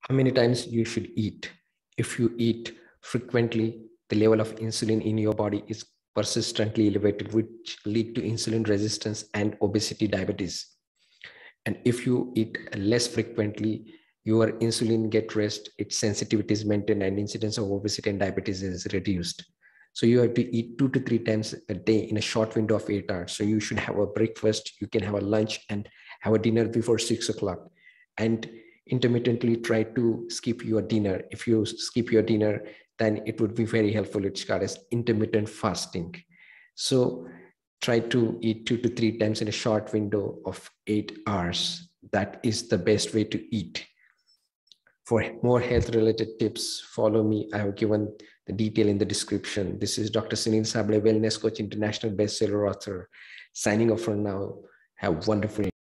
how many times you should eat? If you eat frequently the level of insulin in your body is persistently elevated which lead to insulin resistance and obesity diabetes. And if you eat less frequently your insulin get rest its sensitivity is maintained and incidence of obesity and diabetes is reduced. So you have to eat two to three times a day in a short window of eight hours. So you should have a breakfast you can have a lunch and have a dinner before six o'clock. And intermittently try to skip your dinner if you skip your dinner then it would be very helpful it's called as intermittent fasting so try to eat two to three times in a short window of eight hours that is the best way to eat for more health related tips, follow me. I have given the detail in the description. This is Dr. Sunil Sable, wellness coach, international bestseller author. Signing off for now. Have wonderful